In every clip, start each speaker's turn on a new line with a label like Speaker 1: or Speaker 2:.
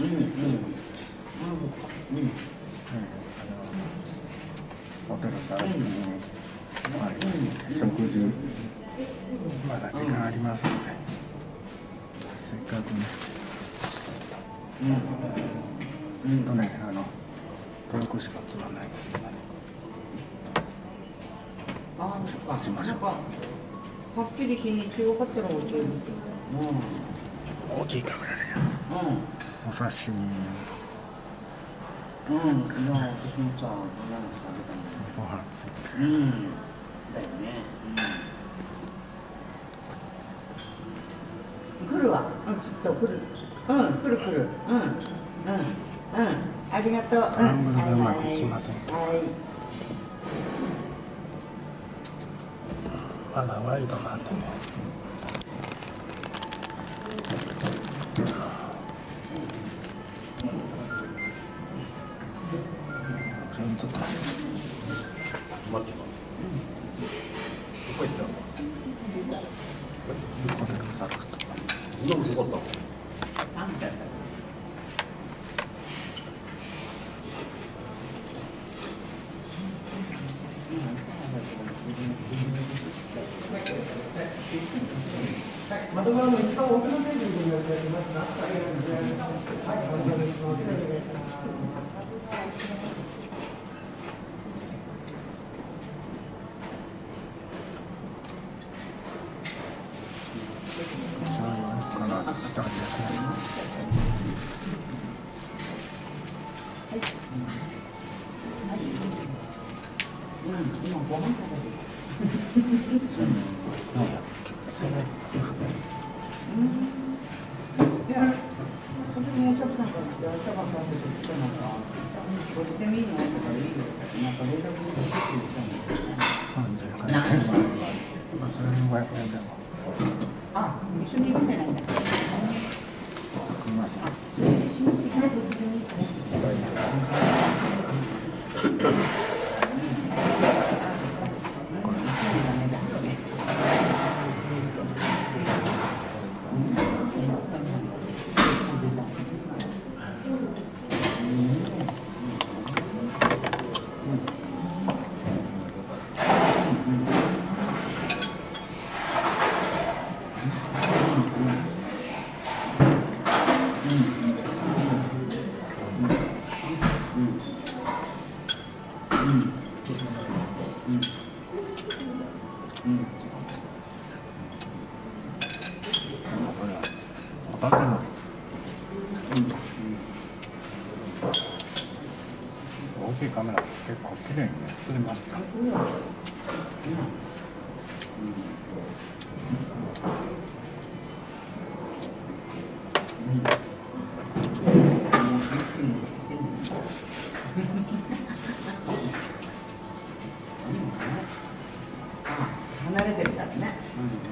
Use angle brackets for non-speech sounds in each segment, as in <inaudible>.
Speaker 1: うん。うん。うん。
Speaker 2: ホテルさん。に、はい、食事まだ時間ありますので、せっかくね、うん。うん。とねあの豊しか釣らないですけどね
Speaker 1: あそっか
Speaker 2: しましょう
Speaker 1: かはっきり日にちよかったら教えるけど
Speaker 2: 大きいカメラでや
Speaker 1: うん。うん。
Speaker 2: お刺身
Speaker 1: うん、いや、私もさ、こんなの食
Speaker 2: ご飯ついて
Speaker 1: べたの。うん。だよね。うん。来るわ。うん、ちょっと来る。うん、来る来る。うん。うん。うん。ありがとう。うん。
Speaker 2: うまくいきません
Speaker 1: はい。
Speaker 2: まだワイドなんでねちょっと
Speaker 3: 待ってこ
Speaker 1: れでもいいのとかいいよ。なんか連絡してって言ったの。
Speaker 2: 3500円まあそれに500円でも
Speaker 1: あ、一緒に行くんじゃないんだ。
Speaker 2: すみません
Speaker 1: それで親戚が別にいいから。
Speaker 2: これはホタテの大きいカメラ結構綺麗にね映りました
Speaker 1: 離れてるからね。仕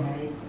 Speaker 1: う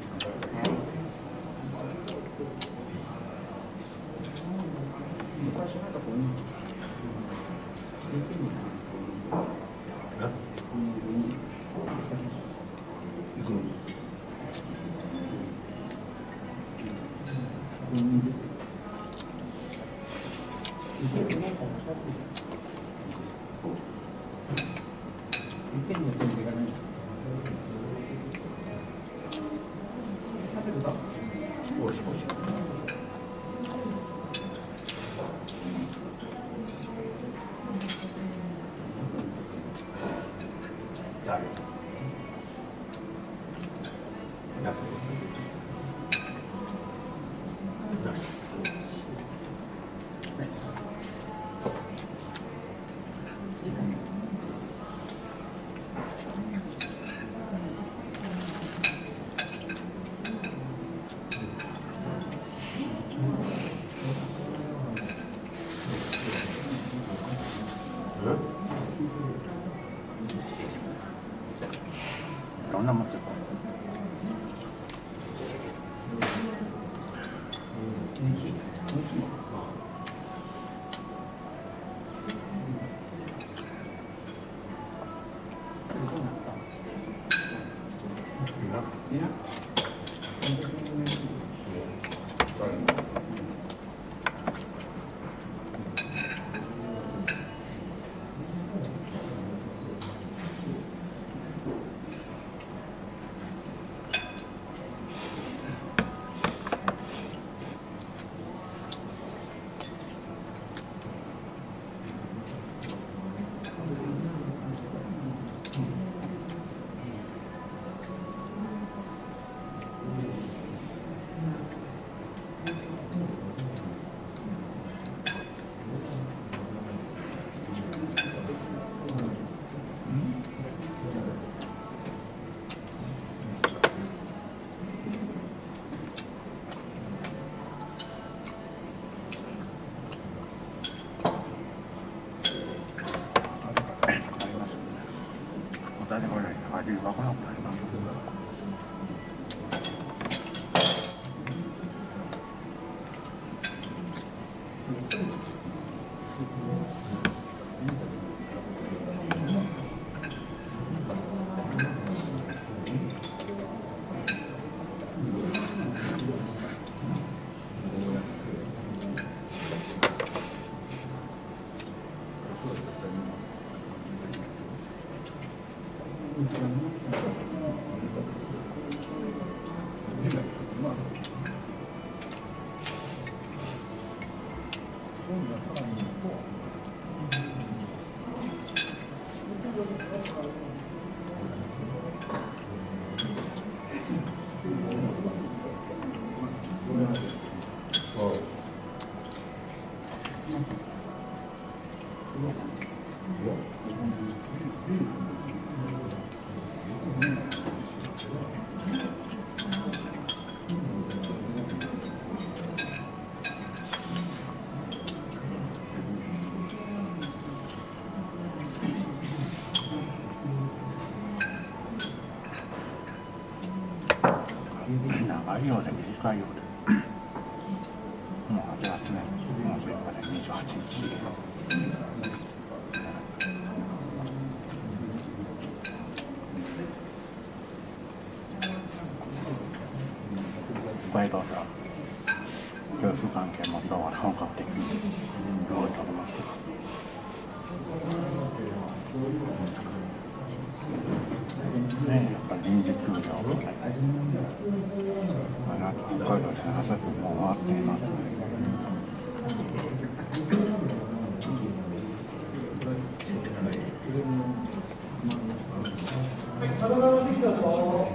Speaker 2: 朝日も終わっています。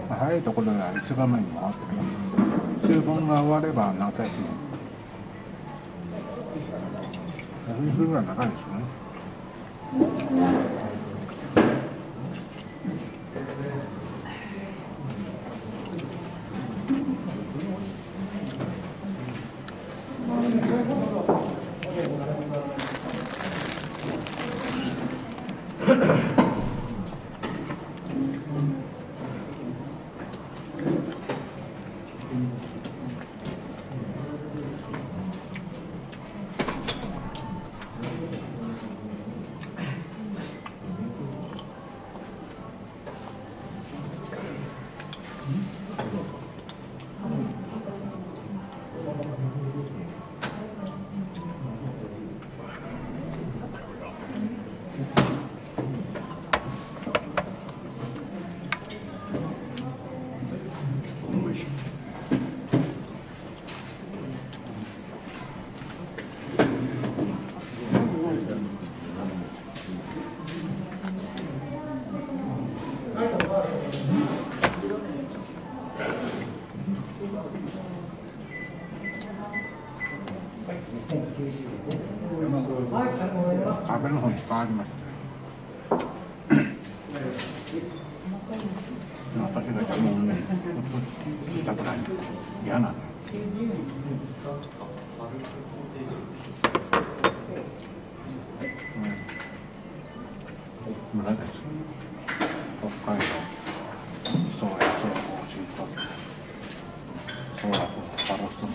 Speaker 2: 早いところでは1番目に回ってくるんです。注文が終われば夏休み。休みするぐらい長いですよね。Mm-hmm. の方に変わりました。私が自分をね、映したくない嫌なの。村です。北海道、宗谷総合新と、宗谷パロスト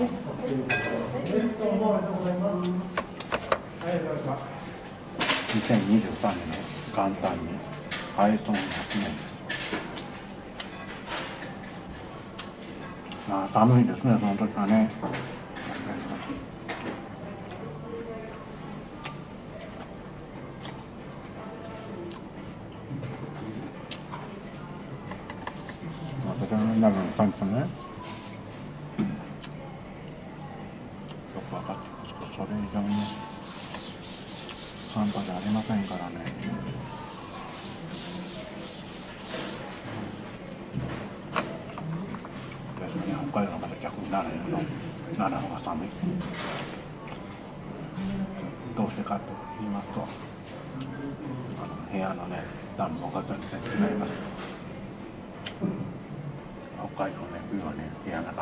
Speaker 2: 2023年の元旦に改装100年です。まあ寒いですね、その時はね。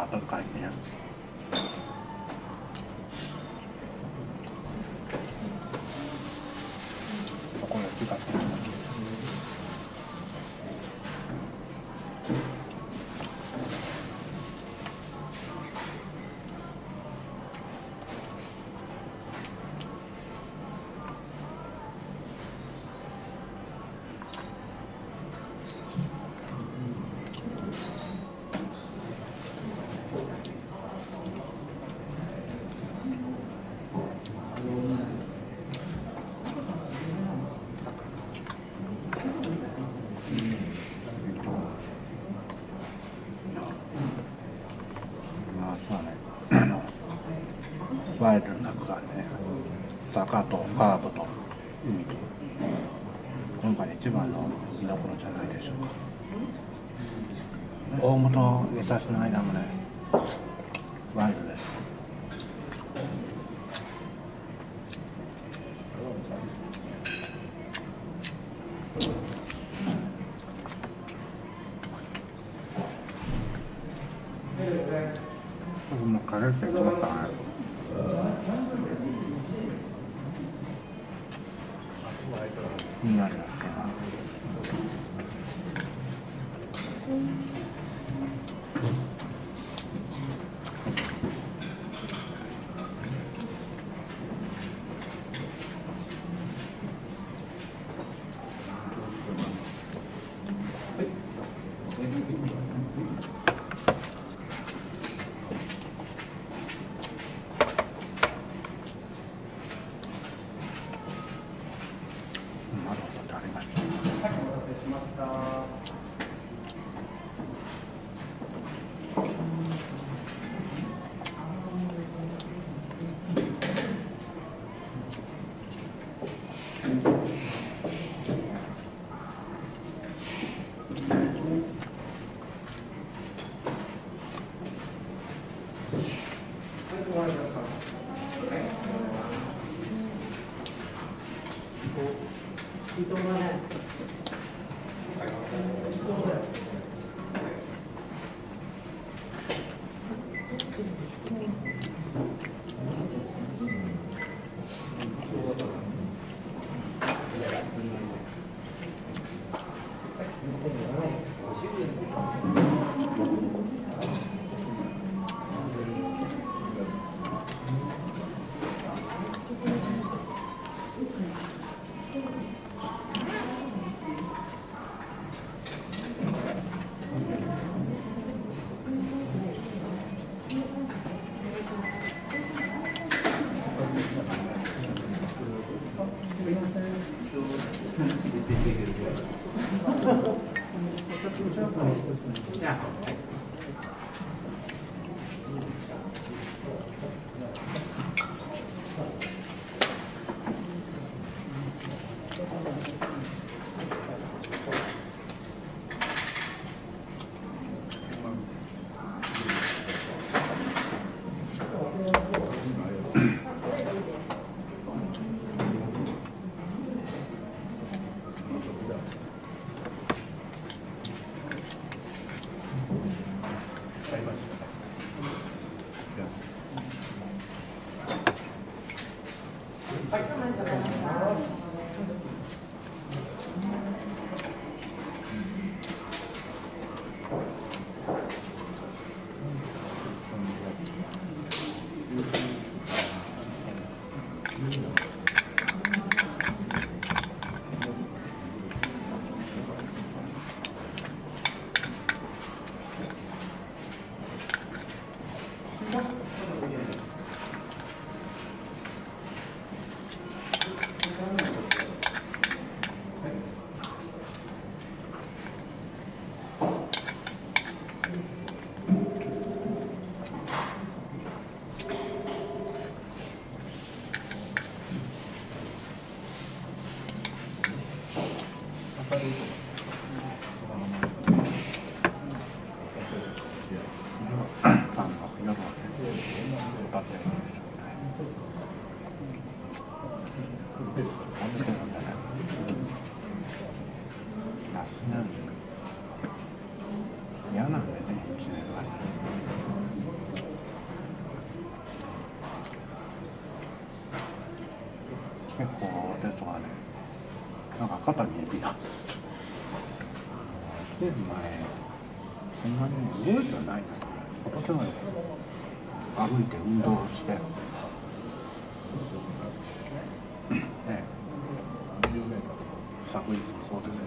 Speaker 2: 部屋の中暖かいね。警察の間もね Yeah. そんなに動いてはないですね私は歩いて運動して、ね、昨日もそうです。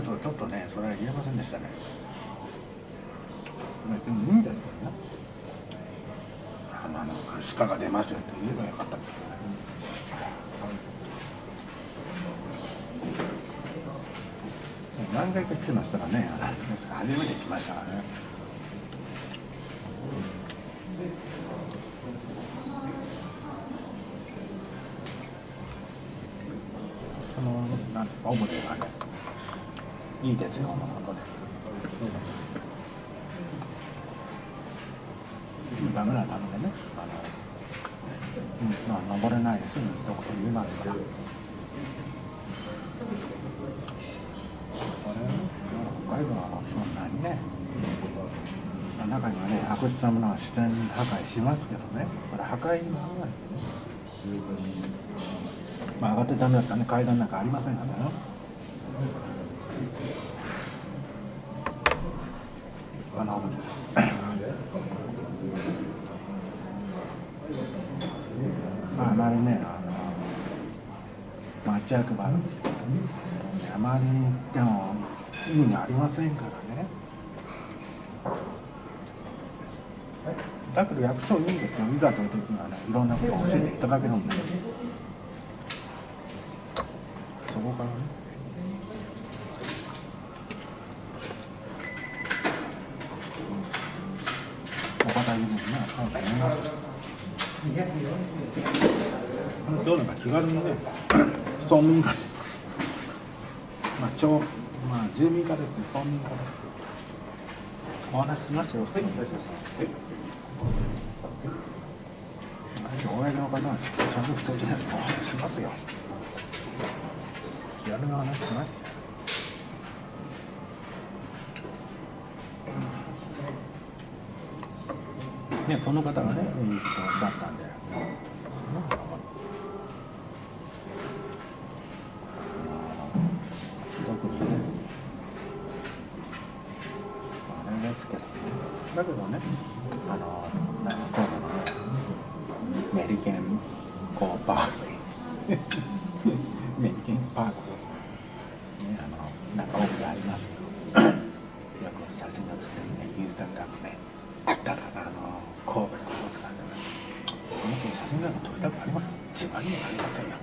Speaker 2: 想での目が行きましたけどちょっとねそれは言えませんでしたね。まあでもいいんですけどね。あのあの鹿が出ましたよって言えばよかったんですけどね。何回か来てましたらね、あの初めて来ましたからね。その、なんてか、オムレがね、いいですよ、のことで。ダメなためでね、あの、うん。まあ、登れないですよね、一言言いますから。それは北海道はそんなにね。中にはね悪質なものは自然破壊しますけどね。それ破壊のまあ上がってダメだったらね階段なんかありませんからね。なオブジェです。まああまりねあの町役場あまり行っても意味がありませんからね。だけど役所いいんですよ。いざという時にはねいろんなことを教えていただけるんでそこからねお堅い部分ねあると思いますどうなんか気軽にね村民がまあ、町、まあ、住民課ですね、村民課です。お話ししましたよ。はい、大丈夫です。はい。公の方は、ちゃんと普通にお話ししますよ。気軽な話しましたよ。ね、その方がね、いいことをおっしゃったんで。特にねあれですけどねだけどねあのなんか神戸のねメリケンコーパークメリケンパークねあのなんか奥がありますけどよく写真が写ってるねインスタグラムねただあの神戸の博物館でねこの子写真なんか撮りたくあります自慢にもなりませんよ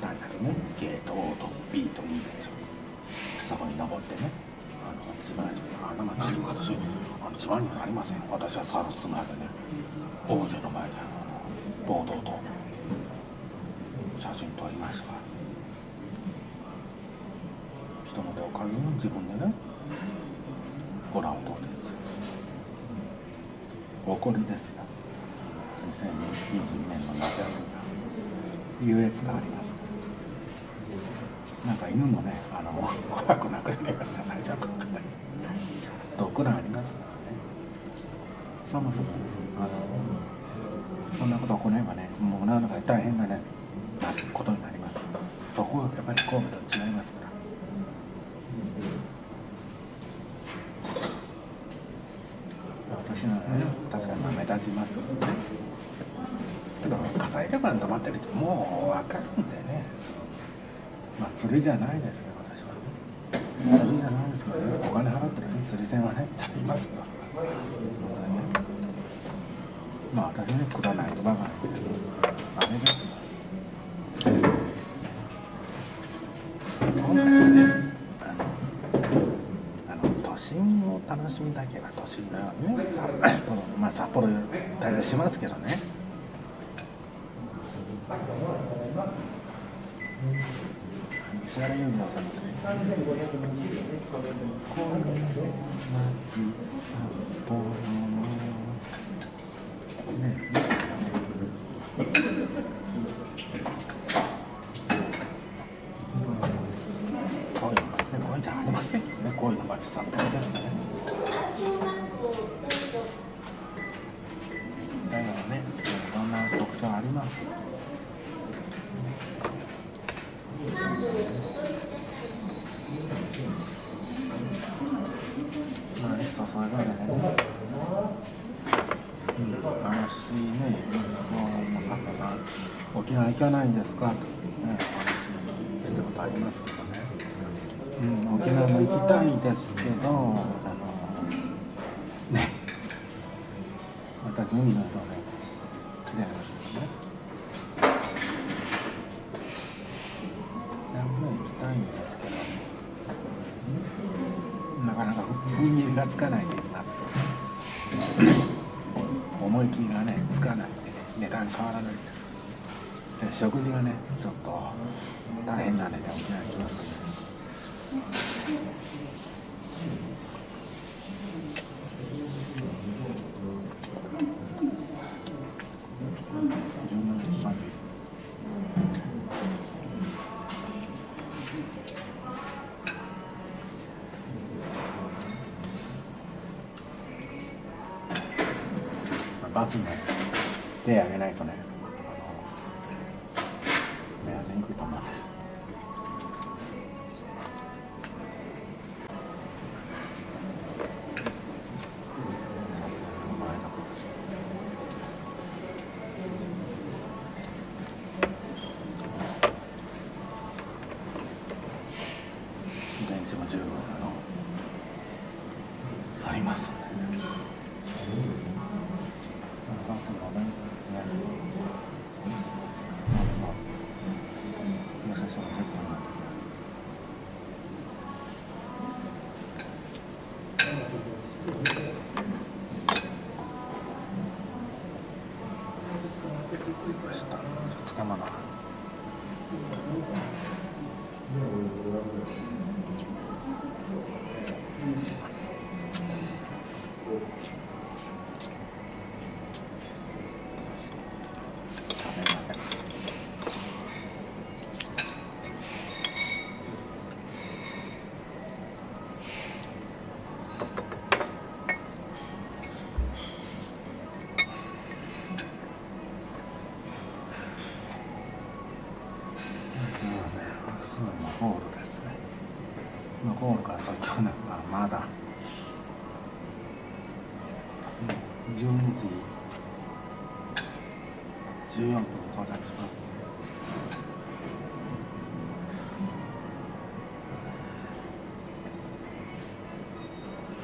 Speaker 2: 単なるねゲート O と B と E ですよそこに登ってねあの自慢にあの何も私あの自慢にはなりません私はサービス前でね大勢の前であの堂々と写真撮りましたから人の手を借りるのに自分でねご覧とですよ誇りですよ2022年の夏休みが優越感あります。なんか犬もねあの怖くなくなりました。最初は怖かったです。毒難ありますからね。そもそもねあのそんなこと行えばねもう世の中で大変なねなることになります。そこはやっぱり神戸と違いますから私はね。確かにまあ目立ちますよね。ただ火災旅館に泊まってるってもう分かるんでね。まあ釣りじゃないですけど私はね。釣りじゃないですけどね。お金払ってる釣り銭はね足りますよ。当然ね。まあ私ね食らないとばかりであれですよ。今回はねあの都心を楽しみたければ都心のようにね幌滞在しますけどね。石原裕次郎さんのね「この街札幌」ねこういうのねこういうんじゃありませんよねこういうの街札幌ですねだからねいろんな特徴ありますまあね人それぞれでね話ね、もう作家さん、沖縄行かないんですか？と、ね、話したことありますけどね、うん、沖縄も行きたいですけど、あのね、私、海の色ね、食事がねちょっと大変なん。でね沖縄に来ますとね自分のまでバツね手あげないと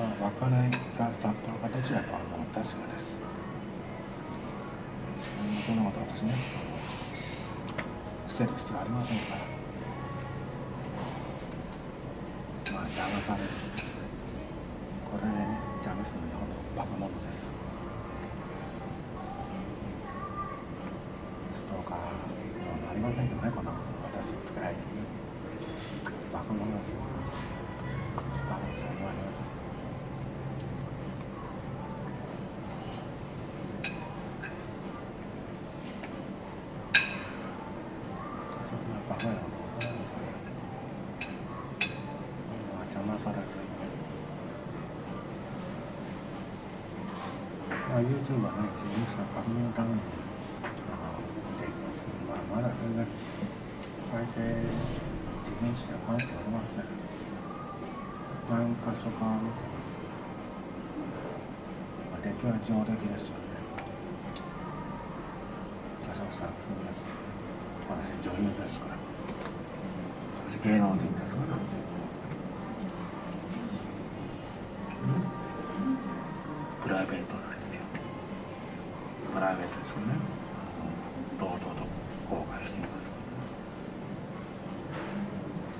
Speaker 2: まあ、まかないが札幌かどちらかはもう確かです。そんなこと私ね、捨てる必要ありませんから。まあ邪魔される。これ邪魔するのよバカ者です。ストーカーにはなりませんけどね、この私に作まあ、YouTube はね、自分しか確認のために、あの、見ていきますけど、まあ、まだ全然、再生、自分しか関係ありません。何箇所か見てます。まあ、出来は上出来ですよね。多少作品ですけど、私女優ですから。私芸能人ですから。プライベートな。プライベートですよね。堂々と公開していますか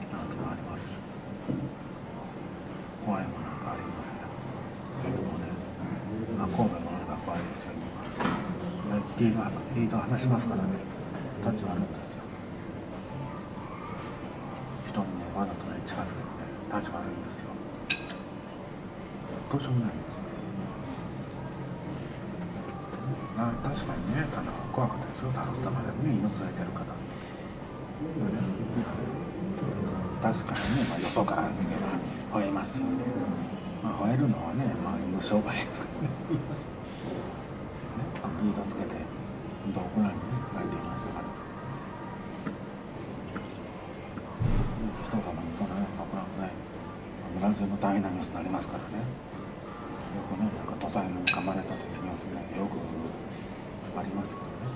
Speaker 2: ら。なんともありません。怖いものなんかありません。でもね、まあ、神戸ものが怖いですよ、今。リードはリード話しますからね、立ち悪いんですよ。人にね、わざとね、近づけてね、立ち悪いんですよ。どうしようもないんですよ。な確かにね、あの怖かったですよ、サロ様でもね、犬連れてる方。確かにね、まあ、よそから見れば吠えますよね。まあ、吠えるのはね、まあ、犬商売ですからね。ねあのリードつけて、どこらにね、泣いていましたから。人様にそんなね、危なくね、村中の大変なニュースになりますからね。よくね、なんか土佐犬に噛まれたというニュースね、よくありますからね。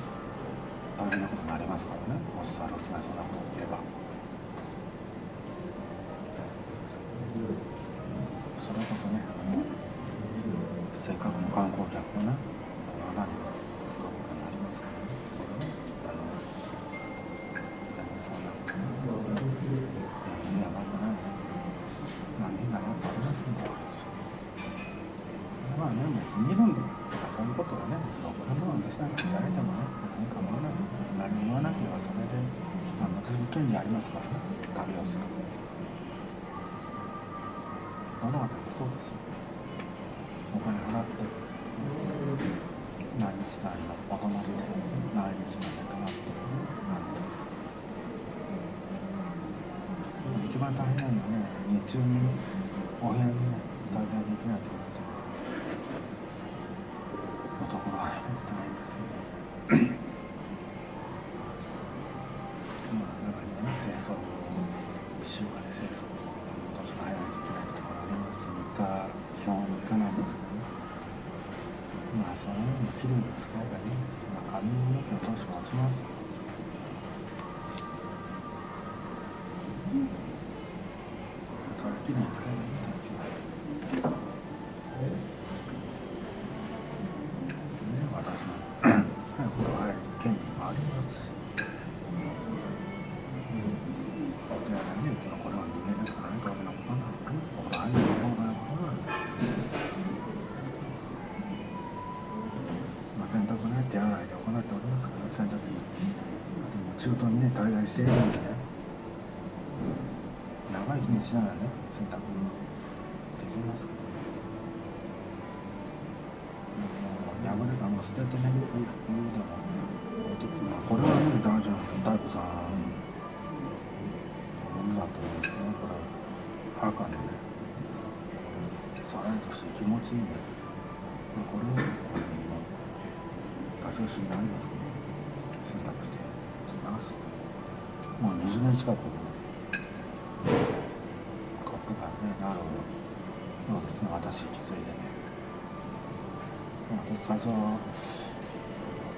Speaker 2: 大変なことになりますからね。もしサロスがそんなこと言えば。それこそね一番大変なのはね日中にお部屋にね滞在できないというでも中東にね、滞在しているんでね、長い日にしながらね、洗濯できますからね。もう破れたの捨ててね、冬でも置いてきて、まあこれはね、大丈夫、大工さん。女とね、これ、赤でね、さらりとして気持ちいいね。まあこれを、多少しになりますけど、ます。もう20年近く、コックがね、なるほどですね、私、きついでね。私、最初は、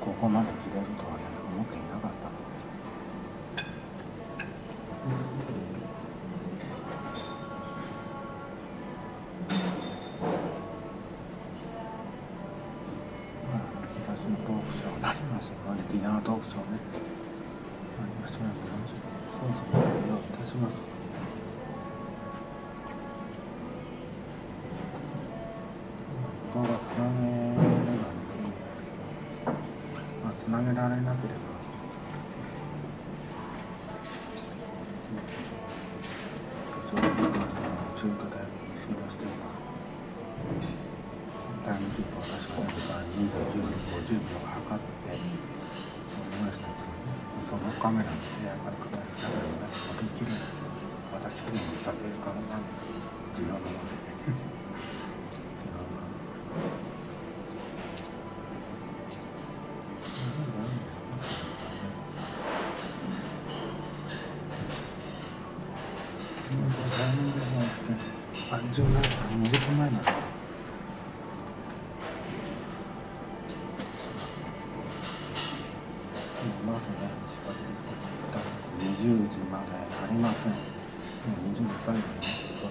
Speaker 2: ここまで切れるとはね、思っていなかった。ます。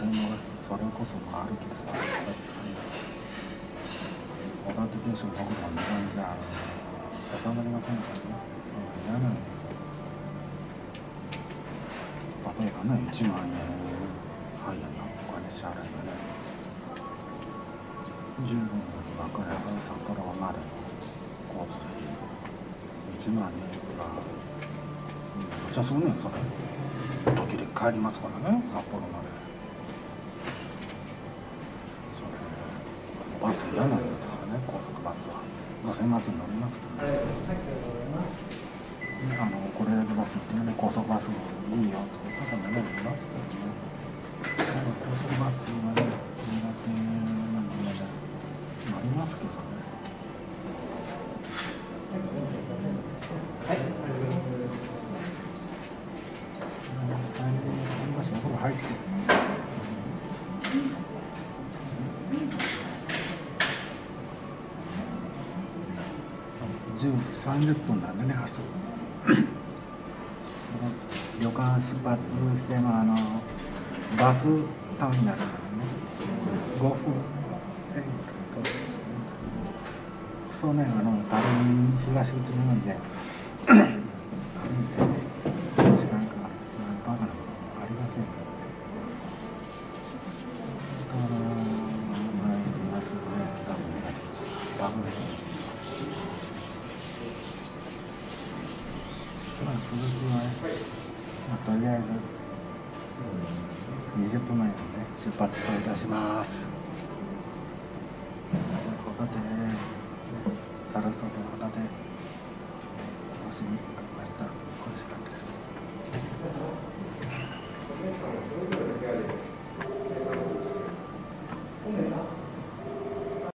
Speaker 2: ね、それもそれこそ歩きですから、あります。小田手定食僕も値段じゃ収まりませんからね。そんな嫌なんで。例えばね、1万円、はいやな、お金支払いがね、十分ばかりは札幌までの交通費1万円とか、うん、じゃそうねそれ時で帰りますからね札幌までそれバス嫌なんですからね高速バスは。路線バスに乗りますけどね。あのこれバスっていうね高速バスもいいよとお母さんもね言いますけどね。高速バスはね苦手なので乗りますけどね。10時30分なんでね明日 <coughs> 旅館出発してもあのバスターミナルからね5分前とクソねあの旅東口の方にで都内をね出発といたします。